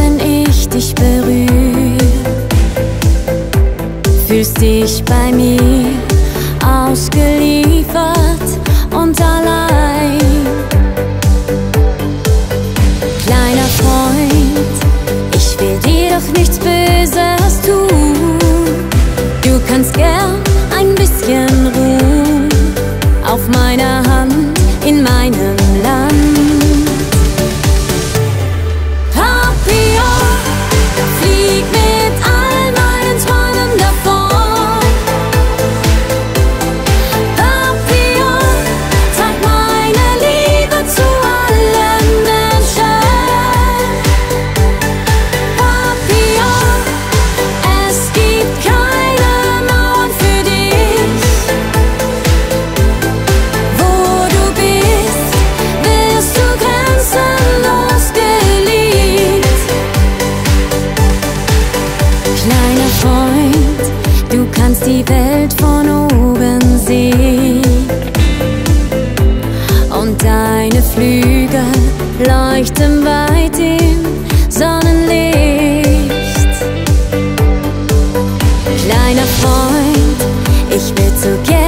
wenn ich dich berühre, fühlst dich bei mir ausgeliefert und allein. Kleiner Freund, ich will dir doch nichts Böses tun. Du kannst gern ein bisschen ruhen auf meiner Hand in meinem Kleiner Freund, du kannst die Welt von oben sehen. Und deine Flügel leuchten weit im Sonnenlicht. Kleiner Freund, ich will so gern